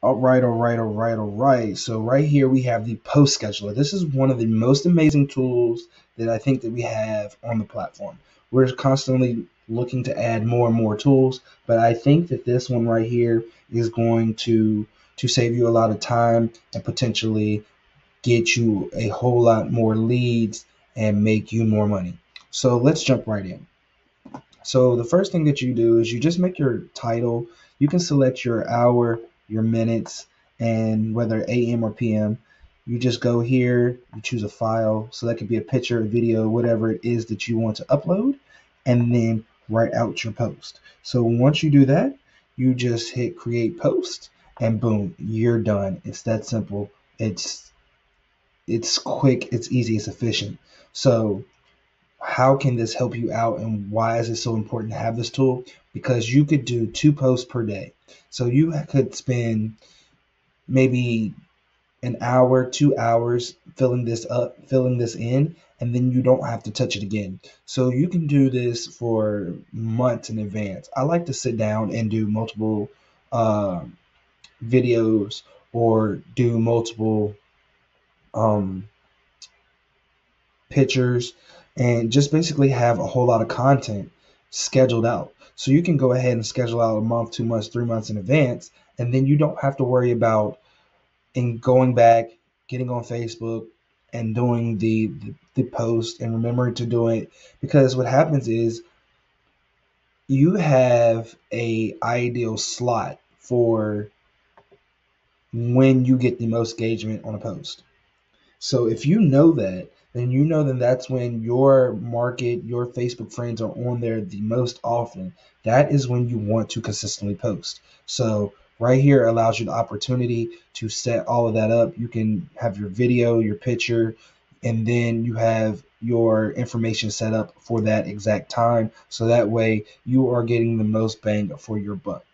All right, all right, all right, all right. So right here we have the post scheduler. This is one of the most amazing tools that I think that we have on the platform. We're constantly looking to add more and more tools, but I think that this one right here is going to to save you a lot of time and potentially get you a whole lot more leads and make you more money. So let's jump right in. So the first thing that you do is you just make your title. You can select your hour, your minutes, and whether AM or PM. You just go here, you choose a file. So that could be a picture, a video, whatever it is that you want to upload, and then write out your post. So once you do that, you just hit create post and boom, you're done. It's that simple. It's it's quick, it's easy, it's efficient. So how can this help you out and why is it so important to have this tool? Because you could do two posts per day. So you could spend maybe an hour, two hours filling this up, filling this in, and then you don't have to touch it again. So you can do this for months in advance. I like to sit down and do multiple uh, videos or do multiple um, pictures and just basically have a whole lot of content scheduled out. So you can go ahead and schedule out a month, two months, three months in advance, and then you don't have to worry about in going back, getting on Facebook, and doing the, the, the post and remembering to do it because what happens is you have a ideal slot for when you get the most engagement on a post. So if you know that, then you know that that's when your market, your Facebook friends are on there the most often. That is when you want to consistently post. So right here allows you the opportunity to set all of that up. You can have your video, your picture, and then you have your information set up for that exact time. So that way you are getting the most bang for your buck.